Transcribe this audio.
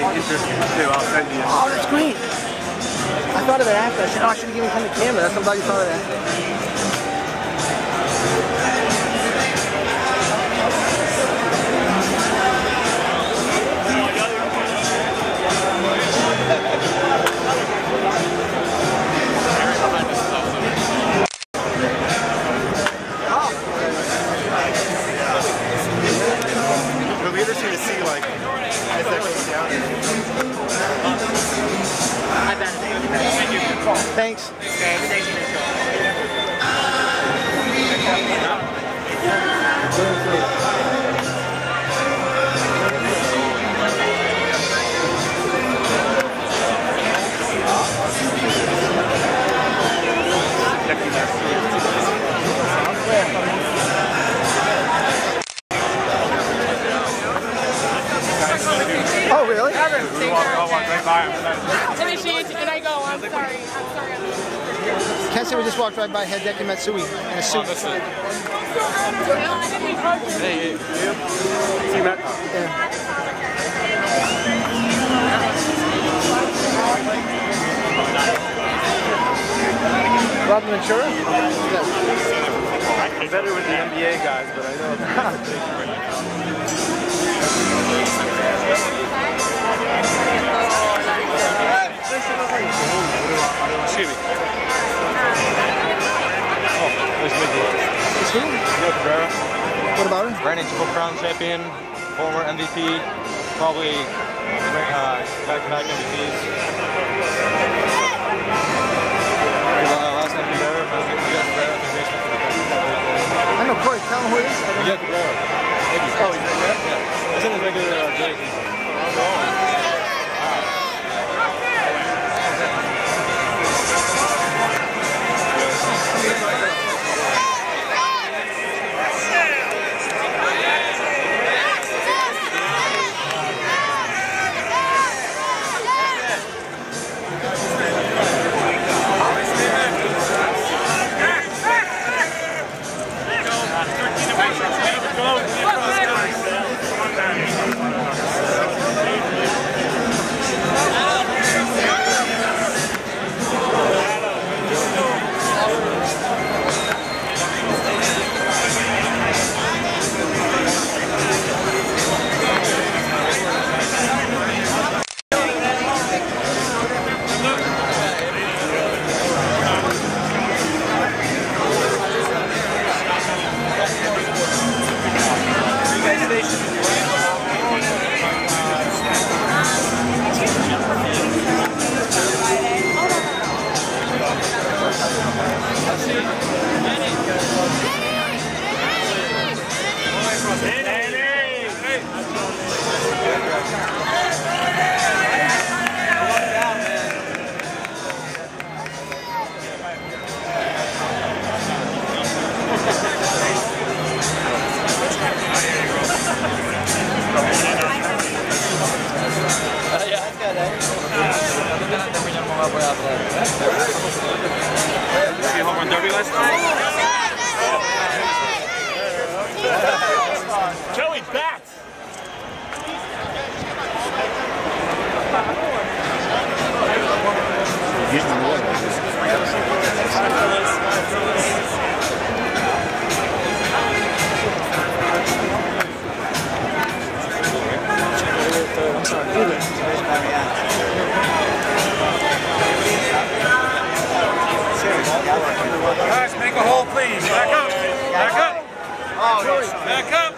interesting too. I'll send you. Oh, that's great. I thought of it after. I said, oh, I should have given him the camera. That's you thought of that. Thanks. Oh, walk, all walk right by him. And I go, I'm sorry, I'm sorry. I'm Can't say we just walked right by Hideki Matsui in a suit. Oh, hey, hey, see Matt. Yeah. Rob Ventura? Yeah. I'm better with the NBA guys, but I know. Who? Cabrera. What about him? Reigning Triple Crown champion, former MVP, probably uh, back-to-back MVPs. Last name Cabrera, I think basically for the I know Corey. Tell him who it is. Miguel Cabrera. they See home run derby last night? Back up.